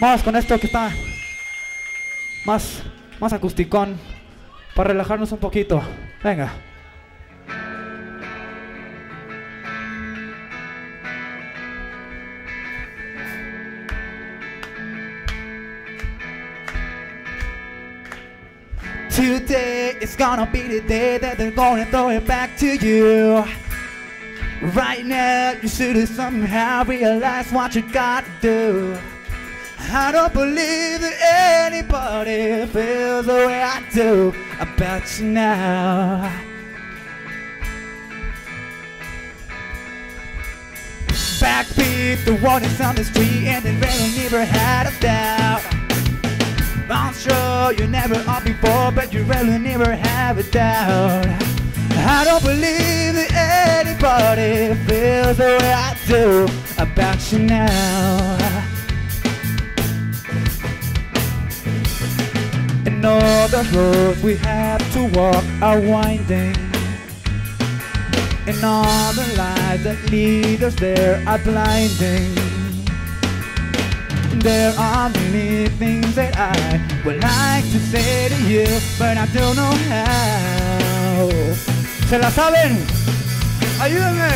Vamos con esto que está más, más acusticón. Para relajarnos un poquito. Venga. Today is gonna be the day that they're gonna throw it back to you. Right now, you should somehow realize what you gotta do. I don't believe that anybody feels the way I do about you now. Backbeat, the that's on the street, and they really never had a doubt. I'm sure you never are before, but you really never have a doubt. I don't believe that anybody feels the way I do about you now. The roads we have to walk are winding. And all the lights that lead us there are blinding. There are many things that I would like to say to you, but I don't know how. ¿Se la saben? ¡Ayúdenme!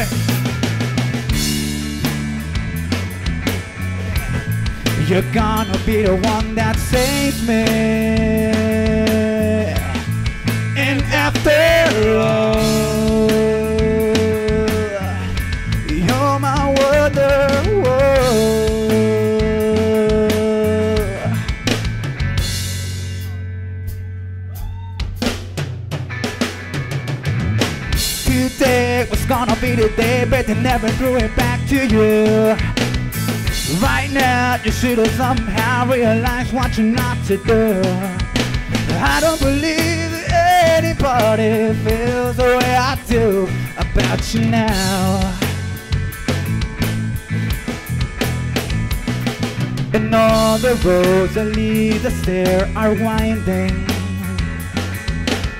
You're gonna be the one that saves me. You're my. Today was gonna be the day, but they never threw it back to you. Right now, you should have somehow realized what you're not to do. I don't believe anybody feels the way I do about you now. And all the roads that lead us there are winding.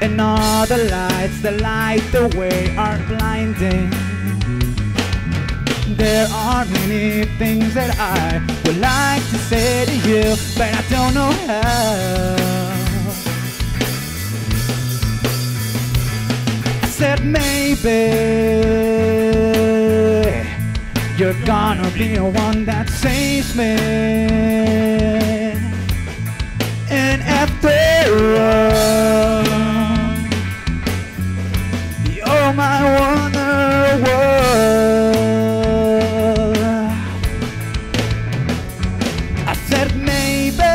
And all the lights that light the way are blinding. There are many things that I would like to say to you, but I don't know how. Said maybe you're gonna be the one that saves me. And after all, you're my wonder world. I said maybe,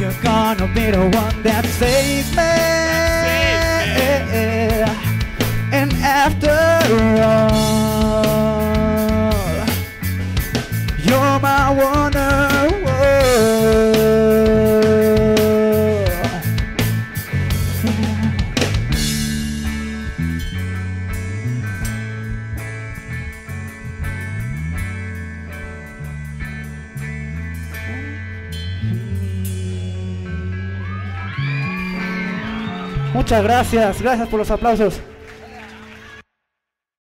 you're gonna be the one that saves me. Muchas gracias, gracias por los aplausos.